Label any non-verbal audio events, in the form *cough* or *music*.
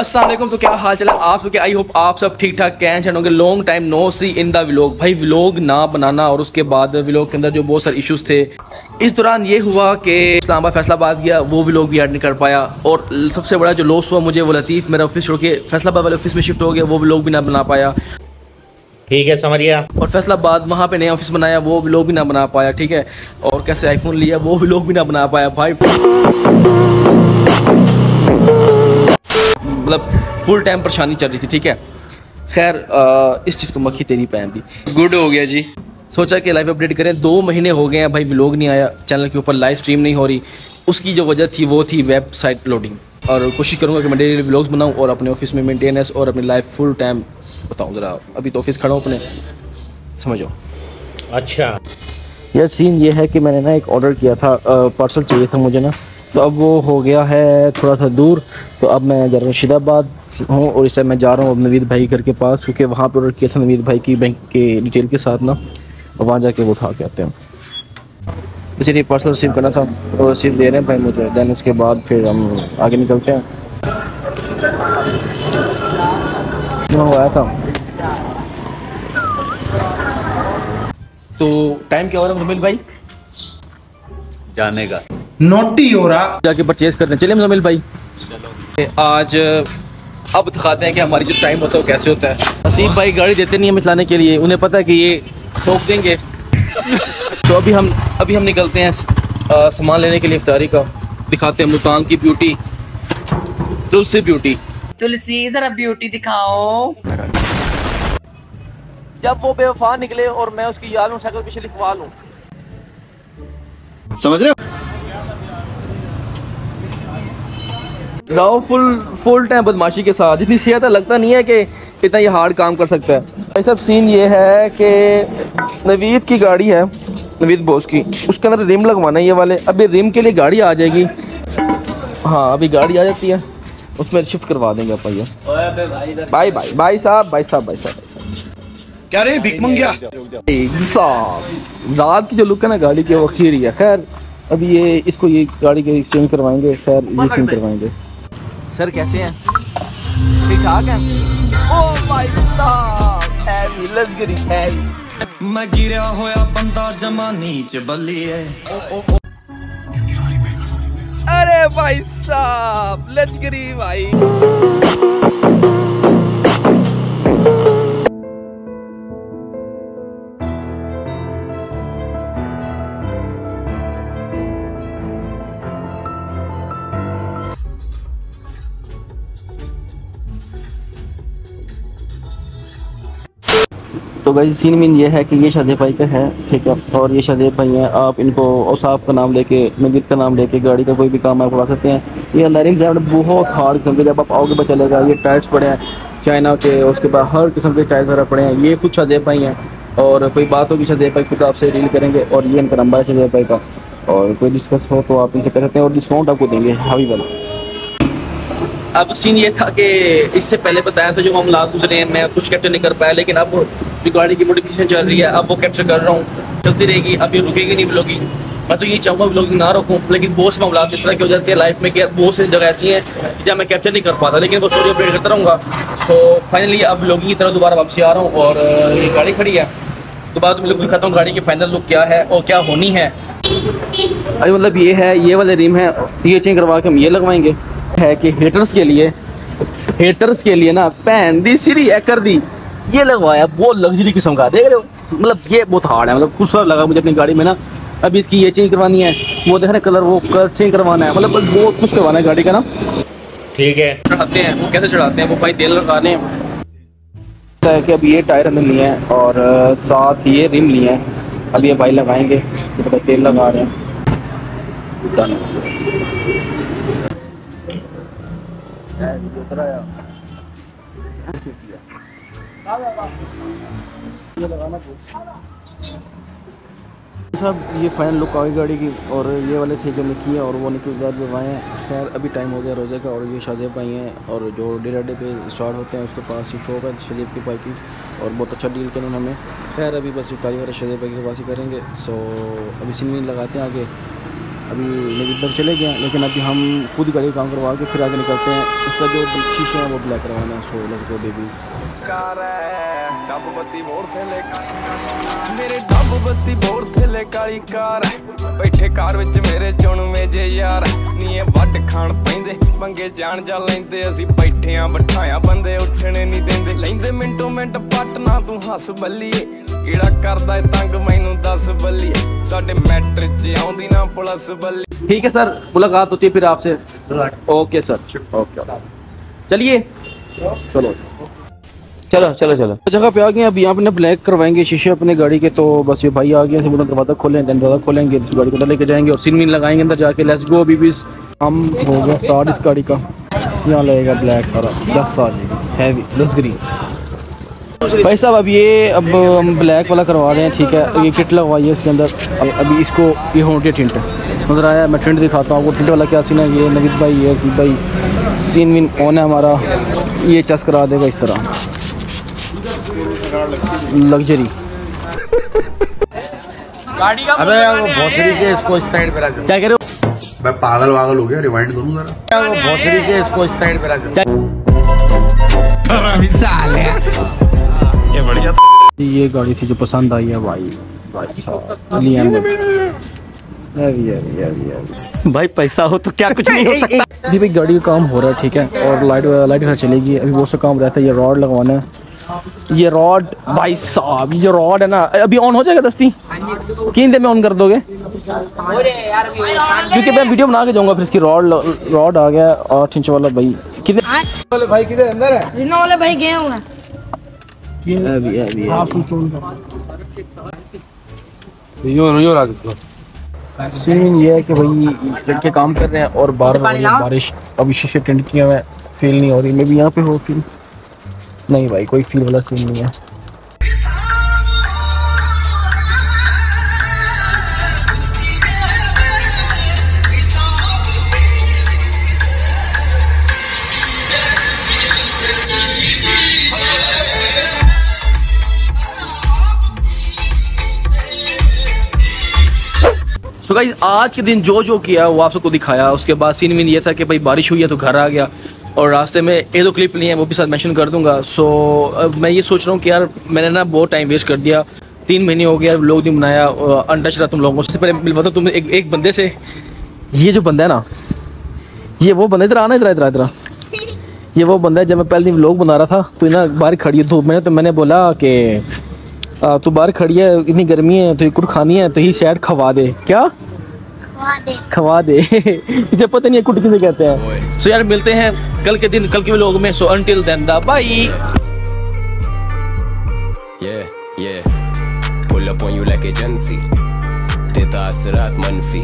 वालेकुम। तो क्या हाल चला आप सबके? आई होप आप सब ठीक ठाक कैन चैन होंगे long time no see in the vlog भाई व्लॉग ना बनाना और उसके बाद व्लॉग के अंदर जो बहुत सारे इश्यूज़ थे इस दौरान ये हुआ कि इस्लामाबाद फैसलाबाद गया वो व्लॉग भी ऐड नहीं कर पाया। और सबसे बड़ा जो लॉस हुआ मुझे वो लतीफ़ मेरा ऑफ़िस छोड़ के फैसलाबाद वाले ऑफ़िस में शिफ्ट हो गया वो व्लॉग भी ना बना पाया। ठीक है समरिया। और फैसलाबाद वहाँ पे नया ऑफ़िस बनाया वो व्लॉग भी ना बना पाया ठीक है? और कैसे आईफोन लिया वो व्लॉग भी ना बना पाया भाई। मतलब फुल टाइम परेशानी चल रही थी ठीक है? खैर इस चीज़ को मक्खी तेरी पैन दी। गुड हो गया जी। सोचा कि लाइव अपडेट करें दो महीने हो गए हैं भाई व्लॉग नहीं आया चैनल के ऊपर लाइव स्ट्रीम नहीं हो रही। उसकी जो वजह थी वो थी वेबसाइट लोडिंग और कोशिश करूँगा कि मैं डेली व्लॉग्स बनाऊँ और अपने ऑफ़िस में मेंटेनेंस और अपनी लाइफ फुल टाइम बताऊँ ज़रा। अभी तो ऑफ़िस खड़ा हूँ अपने। समझो। अच्छा। यार सीन ये है कि मैंने ना एक ऑर्डर किया था पार्सल चाहिए था मुझे ना। तो अब वो हो गया है थोड़ा सा दूर। तो अब मैं जा रहा हूँ रशीदाबाद हूँ और इस टाइम मैं जा रहा हूँ अब नवीद भाई घर के पास क्योंकि वहाँ पर ऑर्डर किया था नवीद भाई की बैंक के डिटेल के साथ ना। और वहाँ जाके वो उठा के आते हैं। इसीलिए पार्सल रिसीव करना था। तो रिसीव दे रहे हैं भाई मुझे। देन उसके बाद फिर हम आगे निकलते हैं। मंगवाया था? तो टाइम क्या हो रहा है भाई? जाने का। नोटी हो रहा। जाके परचेज करते हैं। चलिए मुजमिल भाई। आज अब दिखाते हैं कि हमारी जो टाइम होता है वो कैसे होता है। नसीब भाई गाड़ी देते नहीं हमें चलाने के लिए। उन्हें पता है कि ये ठोक देंगे। *laughs* तो अभी हम अभी हम निकलते हैं सामान लेने के लिए इफ्तारी का। दिखाते हैं मुल्तान की ब्यूटी तुलसी ब्यूटी तुलसी जरा ब्यूटी दिखाओ। जब वो बेवफा निकले और मैं उसकी याद में साइकिल पीछे लिखवा लूँ। समझ रहे हो? राव फुल फुल टाइम बदमाशी के साथ। इतनी सेहत है लगता नहीं है कि इतना ये हार्ड काम कर सकता है। भाई सब सीन ये है कि नवीद की गाड़ी है नवीद बोस की। उसके अंदर रिम लगवाना है ये वाले। अभी रिम के लिए गाड़ी आ जाएगी। हाँ अभी गाड़ी आ जाती है। उसमें शिफ्ट करवा देंगे अपन ये। भाई भाई भाई साहब भाई साहब भाई साहब क्या रे भिक मंगिया भाई साहब रात की जो लुक है ना गाड़ी की वो खीरी है। खैर अभी ये इसको ये गाड़ी के एक्सचेंज करवाएँगे खैर ये सीन करवाएँगे। सर कैसे हैं? ठीक ठाक हैं ओ भाई साहब लजगरी मैं गिरा होया बंदा जमानी बल्ली है। अरे भाई साहब लजगरी भाई। तो भाई सीन मीन ये है कि ये शादी भाई का है, ठीक है? और ये शादी भाई हैं, आप इनको औसाफ का नाम लेके मजिद का नाम लेके, गाड़ी का कोई भी काम आप करवा सकते हैं। ये लैरिंग ड्राइवर बहुत हार्ड क्योंकि जब आप आओगे पता चलेगा, ये टायर्स पड़े हैं चाइना के, उसके बाद हर किस्म के टायर्स वगैरह पड़े हैं। ये कुछ शादेब भाई हैं, और कोई बात होगी शादेब भाई की आपसे डील करेंगे, और ये इनका नंबर है शादेब भाई का। और कोई डिस्कस हो तो आप इनसे कर सकते हैं, और डिस्काउंट आपको देंगे, हावी वाला। अब सीन ये था कि इससे पहले बताया था जो मामला गुजरे हैं, मैं कुछ कैप्चर नहीं कर पाया, लेकिन अब जो गाड़ी की मोडिफिकेशन चल रही है, अब वो कैप्चर कर रहा हूँ। चलती रहेगी, अभी रुकेगी नहीं ब्लॉगिंग मैं तो ये चाहूँगा ब्लॉगिंग ना रखूँ लेकिन बहुत से मामला इस तरह के हो जाते हैं लाइफ में कि बहुत सी जगह ऐसी हैं जहाँ मैं कैप्चर नहीं कर पाता, लेकिन वो स्टोरी अपडेट करता रहूँगा। तो फाइनली अब ब्लॉगिंग की तरह दोबारा वापसी आ रहा हूँ और ये गाड़ी खड़ी है। दोबारा तो मैं लुक दिखाता हूँ गाड़ी की फाइनल लुक क्या है और क्या होनी है। अरे मतलब ये है, ये वाले रिम है, ये चेंज करवा के हम ये लगवाएँगे। है कि हेटर्स के लिए हेटर्स के लिए ना पैन दी, सीरी है कर दी। ये लगवाया बहुत लग्जरी किस्म का देख रहे हो। मतलब ये बहुत हार्ड है मतलब खूबसूरत लगा मुझे अपनी गाड़ी में ना। अभी इसकी ये चेंज करवानी है वो देख रहे कलर वो कलर चेंज करवाना है। मतलब बहुत कुछ करवाना है गाड़ी का ना। ठीक है। चढ़ाते हैं वो कैसे चढ़ाते हैं? वो भाई तेल लगाने है। कि अब ये टायर हमें लिए हैं और साथ ये रिम लिए हैं। अब ये भाई लगाएँगे तो भाई तेल लगा रहे हैं। Done. साहब, ये फाइनल लुक आ गई गाड़ी की और ये वाले थे जो निकी हैं और वो निकल निकी बाद बनवाए हैं। खैर, अभी टाइम हो गया रोज़े का और ये शाजेब भाई हैं और जो डेढ़ अड्डे पे स्टार्ट होते हैं, उसके पास ही शॉप है शरीफ की भाई की और बहुत अच्छा डील करें हमें खैर, अभी बस इफ्तारी वगैरह शरीफ भाई के पास ही करेंगे। सो अभी सिमी लगाते हैं आगे। अभी मेरी इधर चले गए हैं लेकिन अभी हम खुद ही गाड़ी काम करवा के फिर आगे निकलते हैं इसका जो शीशे हैं वो ब्लैक करवाना है सो लेट्स गो बेबीज़ ਮੇਰੇ ਡੱਬ ਬੱਤੀ ਬੋਰ ਥੱਲੇ ਕਾਲੀ ਕਾਰ ਹੈ। ਬੈਠੇ ਕਾਰ ਵਿੱਚ ਮੇਰੇ ਚੁਣਵੇਂ ਜੇ ਯਾਰ ਨੀਏ ਵੱਡ ਖਾਣ ਪੈਂਦੇ ਮੰਗੇ ਜਾਣ ਜਾ ਲੈਂਦੇ ਅਸੀਂ ਬੈਠਿਆਂ ਬਿਠਾਇਆ ਬੰਦੇ ਉੱਠਣੇ ਨਹੀਂ ਦਿੰਦੇ ਲੈਂਦੇ ਮਿੰਟੋ ਮਿੰਟ ਪੱਟ ਨਾ ਤੂੰ ਹੱਸ ਬੱਲੀਏ ਕਿਹੜਾ ਕਰਦਾ ਏ ਤੰਗ ਮੈਨੂੰ ਦੱਸ ਬੱਲੀਏ ਸਾਡੇ ਮੈਟਰ 'ਚ ਆਉਂਦੀ ਨਾ ਪੁਲਿਸ ਬੱਲੀ ठीक है सर मुलाकात होती है फिर आपसे ओके सर ओके चलिए चलो चलो चलो चलो जगह पे आ गए अब यहाँ पे ना ब्लैक करवाएंगे शीशे अपने गाड़ी के तो बस ये भाई आ गया से दरवाजा खोलें देन दरवाजा खोलेंगे इस गाड़ी को अंदर लेके जाएंगे और सीन मीन लगाएंगे अंदर जाके लेट्स गो अभी भी हम हो गया स्टार्ट इस गाड़ी का यहाँ लगेगा ब्लैक सारा दस साल हैवी दस ग्रीन भाई साहब अब ये अब हम ब्लैक वाला करवा रहे हैं ठीक है? ये किट लगवाई है इसके अंदर। अब अभी इसको ये होंटे टिंट नज़र आया मैं टिंट दिखाता हूँ आपको। टिंट वाला क्या सीन है? ये नवीद भाई ये असीफ भाई। सीन विन ऑन है हमारा। ये चस करा देगा इस तरह। लग्जरी अबे वो भोसड़ी के इसको इस साइड पे रख। क्या कह रहे हो? मैं पागल वागल हो गया रिवाइंड करूँ जरा। वो भोसड़ी के इसको इस साइड पे रख। ये गाड़ी थी जो पसंद आई है भाई। भाई साहब भाई पैसा हो तो क्या कुछ नहीं हो सकता? अभी भाई गाड़ी का काम हो रहा है ठीक है? और लाइट लाइट घर चलेगी। अभी बहुत सा काम रहता है ये रॉड लगवाना है। ये रॉड भाई साहब ये रॉड है ना अभी ऑन हो जाएगा दस्ती? किन देर में ऑन कर दोगे? क्योंकि मैं वीडियो बना के जाऊँगा फिर इसकी रॉड रॉड आ गया आठ इंच वाला भाई कितने रिनो वाले भाई गए हुए हैं। सीन ये है कि भाई लड़के काम कर रहे हैं और बार बार बारिश अभी शीशे टेंट किए हुए फील नहीं हो रही। मैं भी यहाँ पे हो फील नहीं भाई कोई फील वाला सीन नहीं है। सो गाइस आज के दिन जो जो किया वो आप सबको दिखाया। उसके बाद सीन में ये था कि भाई बारिश हुई है तो घर आ गया। और रास्ते में एक दो क्लिप लिए हैं वो भी साथ मेंशन कर दूँगा। सो मैं ये सोच रहा हूँ कि यार मैंने ना बहुत टाइम वेस्ट कर दिया। तीन महीने हो गया लोग दिन बनाया अनटच रहा तुम लोगों से। पहले मिलवाता तुम एक, एक बंदे से। ये जो बंदा है ना ये वो बंदा इधर आना इधर इधर इधर ये वो बंदा है जब मैं पहले दिन लोग बना रहा था तो ना बाहर खड़ी धूप में तो मैंने बोला कि आ, तू बाहर खड़ी है इतनी गर्मी है तो ये कुट खानी है तो ही शायद खवा दे। क्या? खवा दे। *laughs* मुझे पता नहीं है कुट किसे कहते हैं। सो यार मिलते हैं कल के दिन कल के लोग में। सो अनटिल देन दा bye Yeah, yeah. Pull up on you like agency. देता असरात मनफी।